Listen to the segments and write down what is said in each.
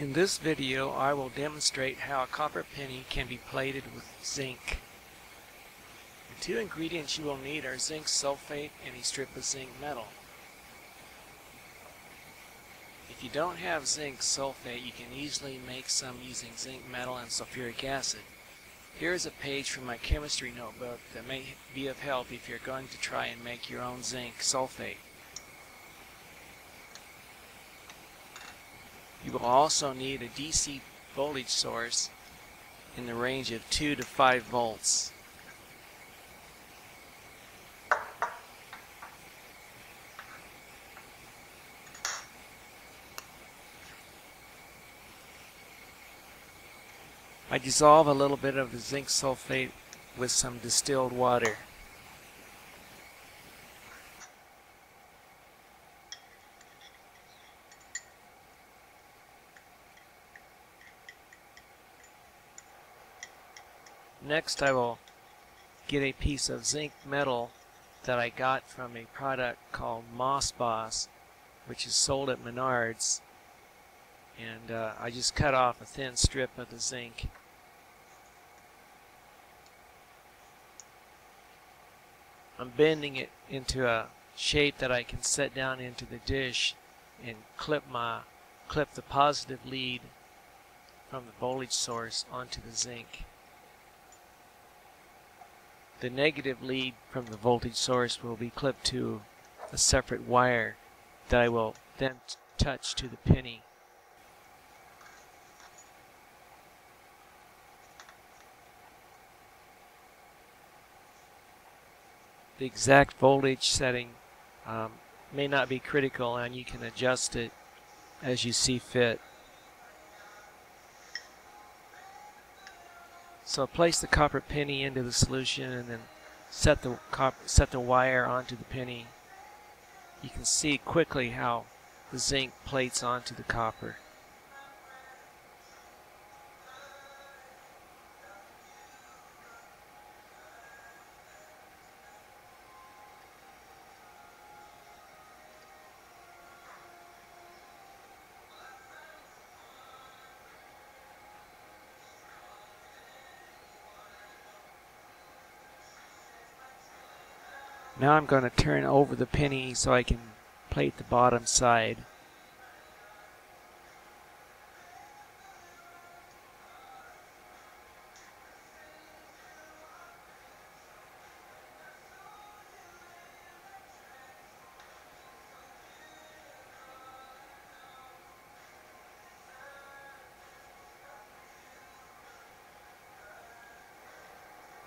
In this video I will demonstrate how a copper penny can be plated with zinc. The two ingredients you will need are zinc sulfate and a strip of zinc metal. If you don't have zinc sulfate you can easily make some using zinc metal and sulfuric acid. Here is a page from my chemistry notebook that may be of help if you're going to try and make your own zinc sulfate. You will also need a DC voltage source in the range of 2 to 5 volts. I dissolve a little bit of the zinc sulfate with some distilled water. Next I will get a piece of zinc metal that I got from a product called Moss Boss which is sold at Menards and uh, I just cut off a thin strip of the zinc I'm bending it into a shape that I can set down into the dish and clip my clip the positive lead from the voltage source onto the zinc. The negative lead from the voltage source will be clipped to a separate wire that I will then touch to the penny. The exact voltage setting um, may not be critical and you can adjust it as you see fit. So place the copper penny into the solution and then set the set the wire onto the penny. You can see quickly how the zinc plates onto the copper. Now I'm going to turn over the penny so I can plate the bottom side.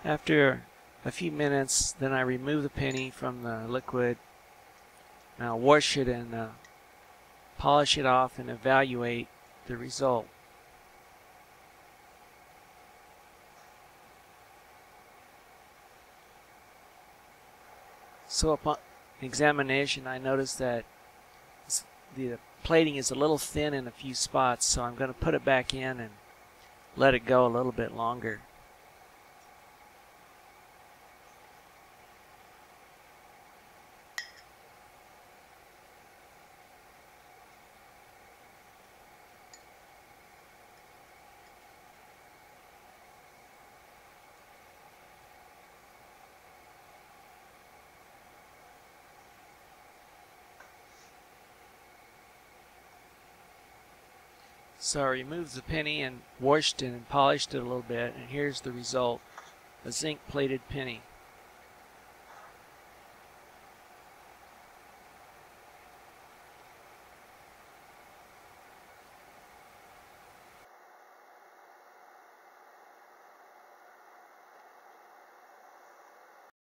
After a few minutes. Then I remove the penny from the liquid. And I'll wash it and uh, polish it off and evaluate the result. So upon examination I notice that the plating is a little thin in a few spots so I'm going to put it back in and let it go a little bit longer. So I removed the penny and washed it and polished it a little bit and here's the result, a zinc plated penny.